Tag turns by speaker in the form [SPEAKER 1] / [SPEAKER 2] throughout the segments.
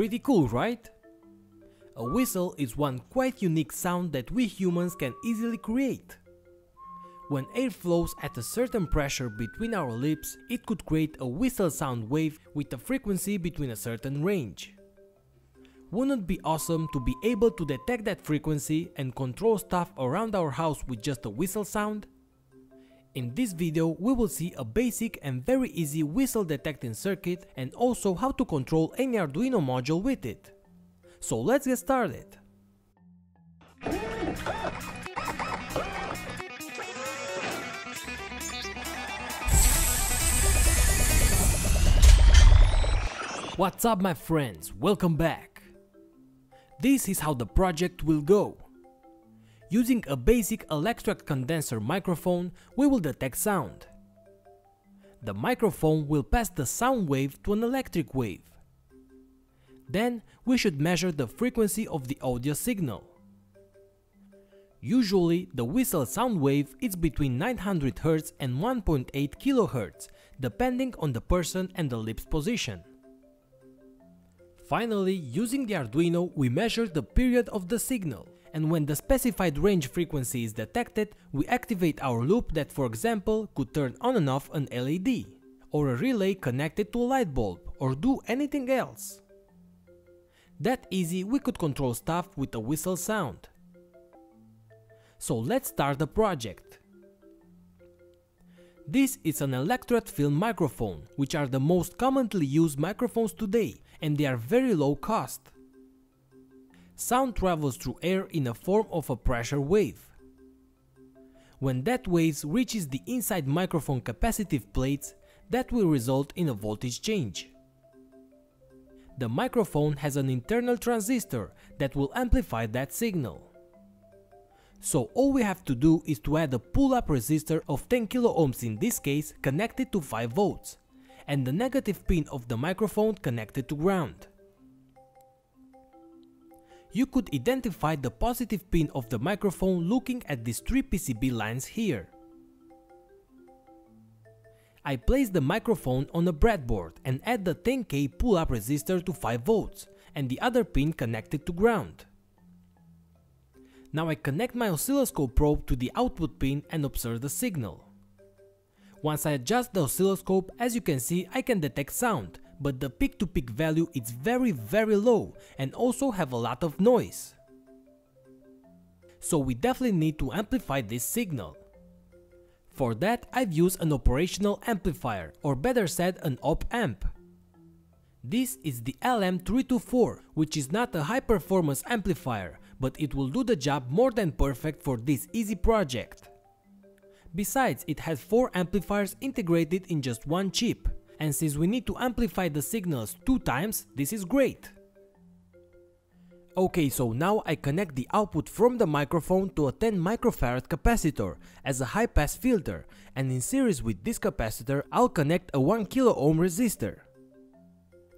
[SPEAKER 1] Pretty cool, right? A whistle is one quite unique sound that we humans can easily create. When air flows at a certain pressure between our lips, it could create a whistle sound wave with a frequency between a certain range. Wouldn't it be awesome to be able to detect that frequency and control stuff around our house with just a whistle sound? In this video we will see a basic and very easy whistle detecting circuit and also how to control any Arduino module with it. So let's get started. What's up my friends, welcome back. This is how the project will go. Using a basic electret condenser microphone, we will detect sound. The microphone will pass the sound wave to an electric wave. Then we should measure the frequency of the audio signal. Usually the whistle sound wave is between 900 Hz and 1.8 kHz, depending on the person and the lips position. Finally, using the Arduino we measure the period of the signal and when the specified range frequency is detected, we activate our loop that for example could turn on and off an LED, or a relay connected to a light bulb, or do anything else. That easy we could control stuff with a whistle sound. So let's start the project. This is an electret film microphone, which are the most commonly used microphones today and they are very low cost. Sound travels through air in a form of a pressure wave. When that wave reaches the inside microphone capacitive plates, that will result in a voltage change. The microphone has an internal transistor that will amplify that signal. So all we have to do is to add a pull-up resistor of 10 kilo ohms in this case connected to 5 volts and the negative pin of the microphone connected to ground. You could identify the positive pin of the microphone looking at these three PCB lines here. I place the microphone on a breadboard and add the 10k pull-up resistor to 5 volts and the other pin connected to ground. Now I connect my oscilloscope probe to the output pin and observe the signal. Once I adjust the oscilloscope, as you can see I can detect sound, but the peak to peak value is very very low and also have a lot of noise. So we definitely need to amplify this signal. For that I've used an operational amplifier, or better said an op-amp. This is the LM324, which is not a high performance amplifier, but it will do the job more than perfect for this easy project. Besides, it has 4 amplifiers integrated in just one chip, and since we need to amplify the signals 2 times, this is great. Ok, so now I connect the output from the microphone to a 10 microfarad capacitor as a high pass filter and in series with this capacitor I'll connect a 1 kilo ohm resistor.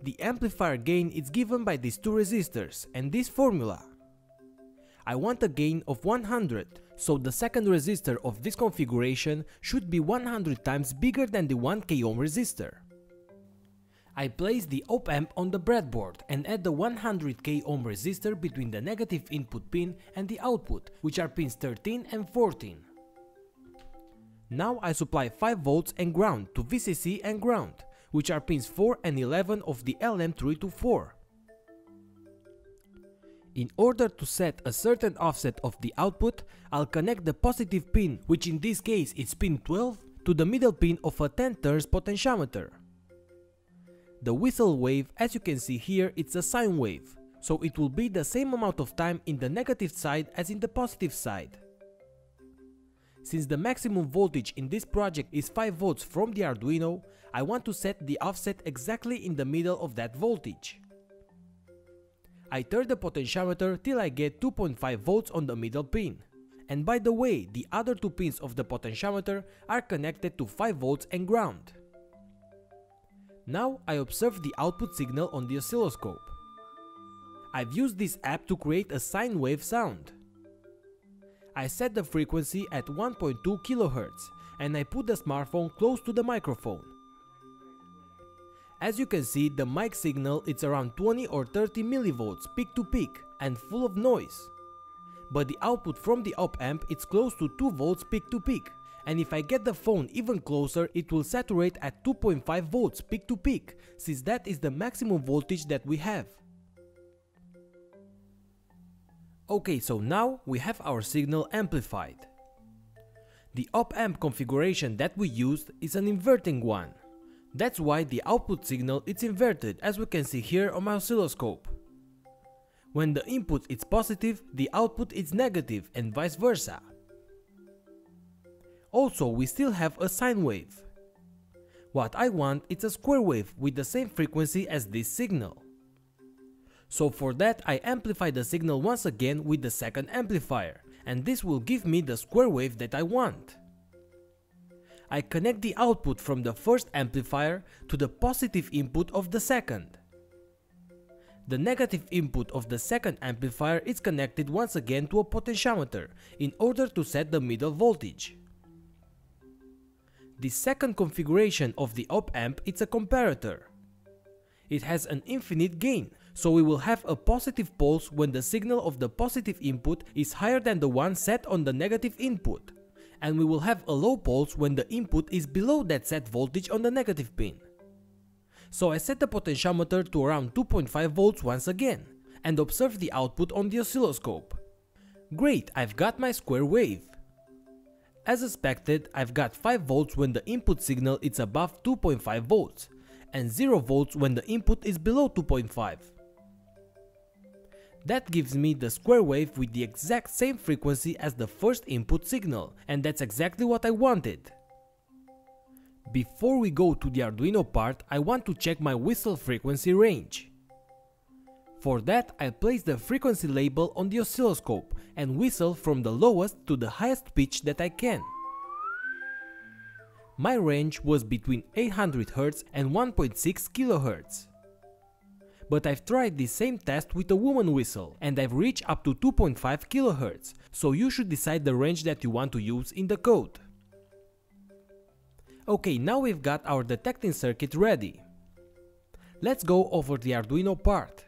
[SPEAKER 1] The amplifier gain is given by these two resistors and this formula. I want a gain of 100, so the second resistor of this configuration should be 100 times bigger than the 1k ohm resistor. I place the op-amp on the breadboard and add the 100k ohm resistor between the negative input pin and the output, which are pins 13 and 14. Now I supply 5 volts and ground to VCC and ground, which are pins 4 and 11 of the LM324. In order to set a certain offset of the output, I'll connect the positive pin, which in this case is pin 12, to the middle pin of a 10 turns potentiometer. The whistle wave, as you can see here, it's a sine wave, so it will be the same amount of time in the negative side as in the positive side. Since the maximum voltage in this project is 5 volts from the Arduino, I want to set the offset exactly in the middle of that voltage. I turn the potentiometer till I get 2.5 volts on the middle pin. And by the way, the other two pins of the potentiometer are connected to 5 volts and ground. Now I observe the output signal on the oscilloscope. I've used this app to create a sine wave sound. I set the frequency at 1.2 kHz and I put the smartphone close to the microphone. As you can see, the mic signal is around 20 or 30 millivolts peak to peak and full of noise. But the output from the op amp is close to 2 volts peak to peak and if I get the phone even closer it will saturate at 2.5 volts peak to peak since that is the maximum voltage that we have. Okay, so now we have our signal amplified. The op-amp configuration that we used is an inverting one. That's why the output signal is inverted as we can see here on my oscilloscope. When the input is positive, the output is negative and vice versa. Also, we still have a sine wave. What I want is a square wave with the same frequency as this signal. So for that I amplify the signal once again with the second amplifier and this will give me the square wave that I want. I connect the output from the first amplifier to the positive input of the second. The negative input of the second amplifier is connected once again to a potentiometer in order to set the middle voltage. The second configuration of the op-amp is a comparator. It has an infinite gain, so we will have a positive pulse when the signal of the positive input is higher than the one set on the negative input, and we will have a low pulse when the input is below that set voltage on the negative pin. So I set the potentiometer to around 2.5 volts once again, and observe the output on the oscilloscope. Great, I've got my square wave. As expected, I've got 5 volts when the input signal is above 2.5 volts, and 0 volts when the input is below 2.5. That gives me the square wave with the exact same frequency as the first input signal, and that's exactly what I wanted. Before we go to the Arduino part, I want to check my whistle frequency range. For that, I place the frequency label on the oscilloscope and whistle from the lowest to the highest pitch that I can. My range was between 800 Hz and 1.6 kHz. But I've tried the same test with a woman whistle and I've reached up to 2.5 kHz, so you should decide the range that you want to use in the code. Okay, now we've got our detecting circuit ready. Let's go over the Arduino part.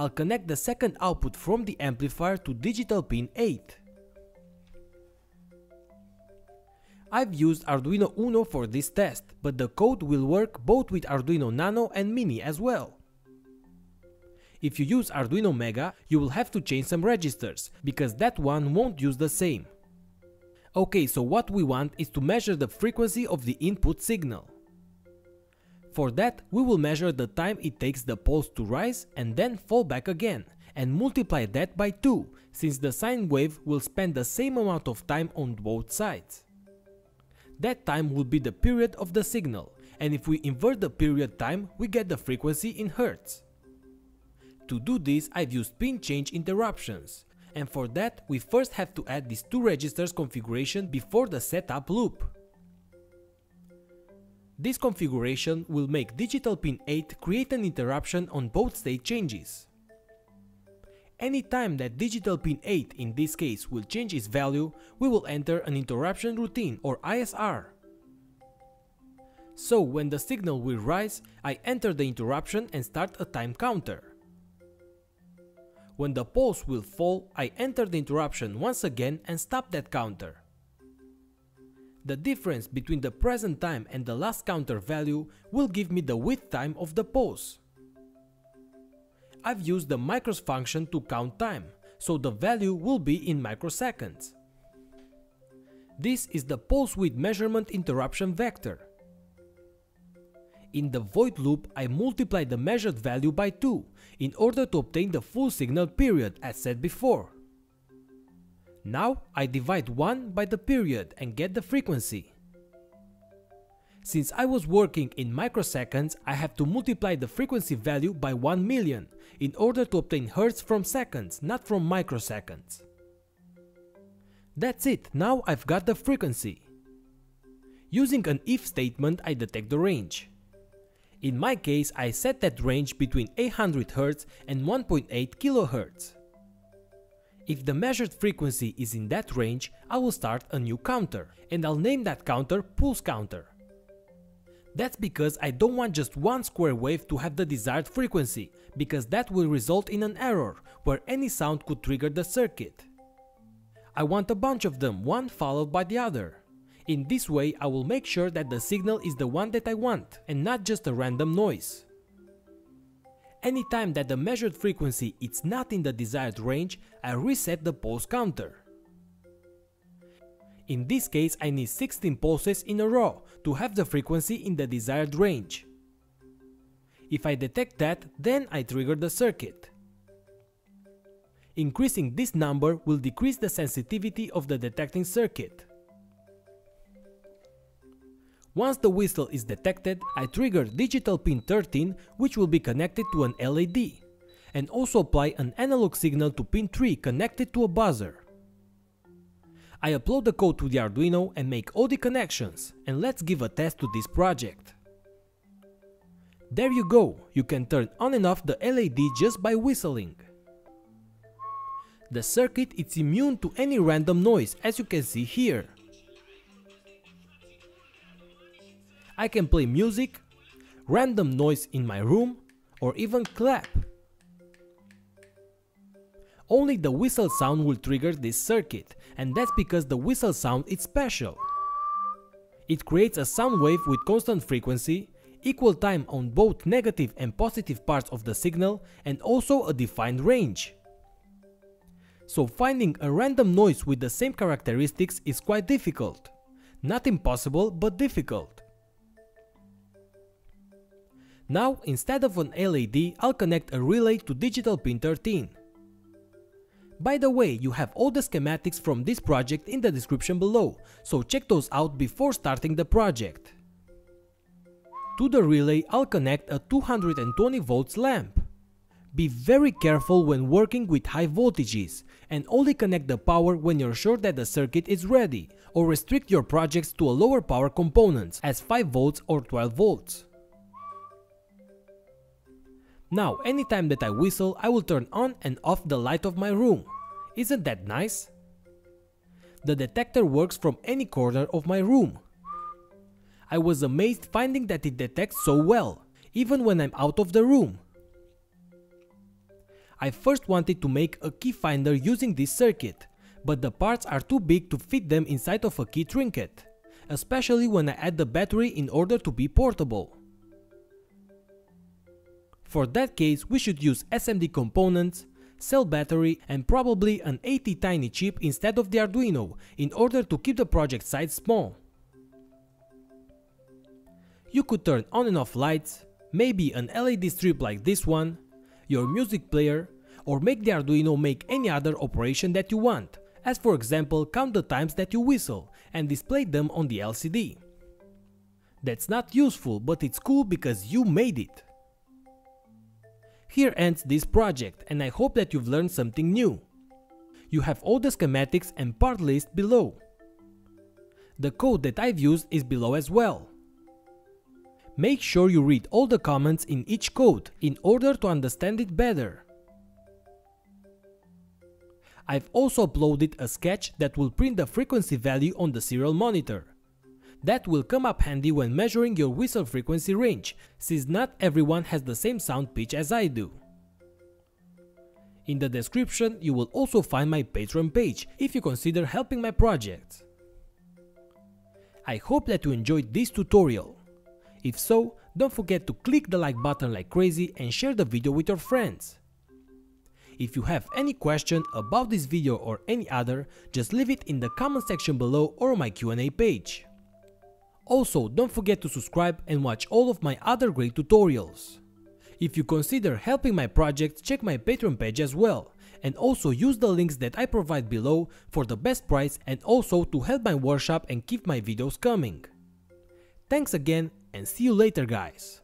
[SPEAKER 1] I'll connect the second output from the amplifier to digital pin 8. I've used Arduino Uno for this test, but the code will work both with Arduino Nano and Mini as well. If you use Arduino Mega, you will have to change some registers, because that one won't use the same. Ok, so what we want is to measure the frequency of the input signal. For that, we will measure the time it takes the pulse to rise and then fall back again, and multiply that by 2, since the sine wave will spend the same amount of time on both sides. That time will be the period of the signal, and if we invert the period time, we get the frequency in Hertz. To do this, I've used pin change interruptions, and for that we first have to add these two registers configuration before the setup loop. This configuration will make digital pin 8 create an interruption on both state changes. Any time that digital pin 8 in this case will change its value, we will enter an interruption routine or ISR. So when the signal will rise, I enter the interruption and start a time counter. When the pulse will fall, I enter the interruption once again and stop that counter. The difference between the present time and the last counter value will give me the width time of the pulse. I've used the micros function to count time, so the value will be in microseconds. This is the pulse width measurement interruption vector. In the void loop, I multiply the measured value by 2 in order to obtain the full signal period as said before. Now I divide 1 by the period and get the frequency. Since I was working in microseconds, I have to multiply the frequency value by 1 million in order to obtain hertz from seconds, not from microseconds. That's it, now I've got the frequency. Using an if statement I detect the range. In my case I set that range between 800 Hz and 1.8 kHz. If the measured frequency is in that range, I will start a new counter, and I'll name that counter pulse counter. That's because I don't want just one square wave to have the desired frequency, because that will result in an error, where any sound could trigger the circuit. I want a bunch of them, one followed by the other. In this way I will make sure that the signal is the one that I want, and not just a random noise. Anytime that the measured frequency is not in the desired range, I reset the pulse counter. In this case I need 16 pulses in a row to have the frequency in the desired range. If I detect that, then I trigger the circuit. Increasing this number will decrease the sensitivity of the detecting circuit. Once the whistle is detected, I trigger digital pin 13 which will be connected to an LED and also apply an analog signal to pin 3 connected to a buzzer. I upload the code to the Arduino and make all the connections, and let's give a test to this project. There you go, you can turn on and off the LED just by whistling. The circuit is immune to any random noise as you can see here. I can play music, random noise in my room, or even clap. Only the whistle sound will trigger this circuit, and that's because the whistle sound is special. It creates a sound wave with constant frequency, equal time on both negative and positive parts of the signal, and also a defined range. So finding a random noise with the same characteristics is quite difficult. Not impossible, but difficult. Now, instead of an LED, I'll connect a relay to digital pin 13. By the way, you have all the schematics from this project in the description below, so check those out before starting the project. To the relay I'll connect a 220 volts lamp. Be very careful when working with high voltages and only connect the power when you're sure that the circuit is ready or restrict your projects to a lower power components as 5 volts or 12 volts. Now, anytime that I whistle, I will turn on and off the light of my room. Isn't that nice? The detector works from any corner of my room. I was amazed finding that it detects so well, even when I'm out of the room. I first wanted to make a key finder using this circuit, but the parts are too big to fit them inside of a key trinket, especially when I add the battery in order to be portable. For that case, we should use SMD components, cell battery and probably an ATtiny chip instead of the Arduino in order to keep the project size small. You could turn on and off lights, maybe an LED strip like this one, your music player, or make the Arduino make any other operation that you want, as for example count the times that you whistle and display them on the LCD. That's not useful, but it's cool because you made it. Here ends this project and I hope that you've learned something new. You have all the schematics and part list below. The code that I've used is below as well. Make sure you read all the comments in each code in order to understand it better. I've also uploaded a sketch that will print the frequency value on the serial monitor. That will come up handy when measuring your whistle frequency range, since not everyone has the same sound pitch as I do. In the description you will also find my Patreon page if you consider helping my project. I hope that you enjoyed this tutorial. If so, don't forget to click the like button like crazy and share the video with your friends. If you have any question about this video or any other, just leave it in the comment section below or my Q&A page. Also, don't forget to subscribe and watch all of my other great tutorials. If you consider helping my project, check my Patreon page as well, and also use the links that I provide below for the best price and also to help my workshop and keep my videos coming. Thanks again and see you later guys!